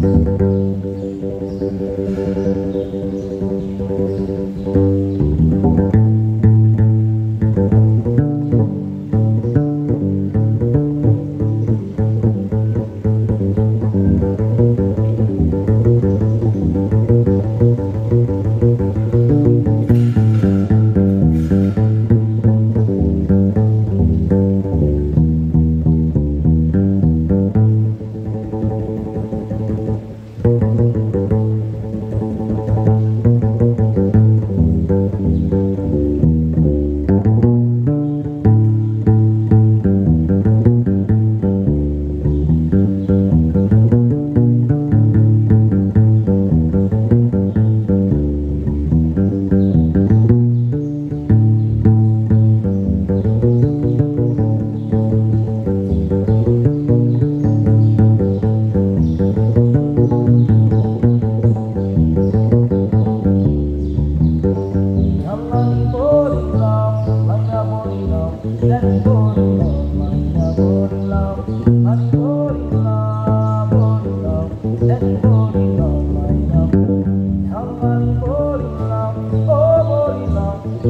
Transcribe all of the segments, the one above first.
Thank you.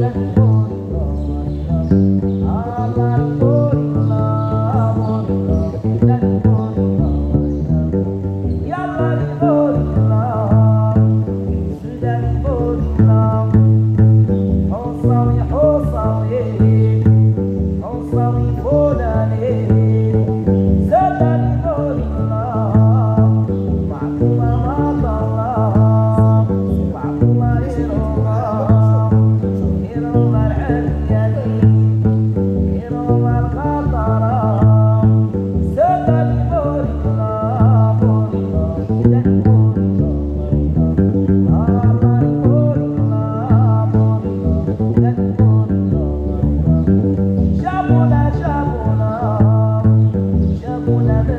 hablar.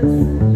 Thank you.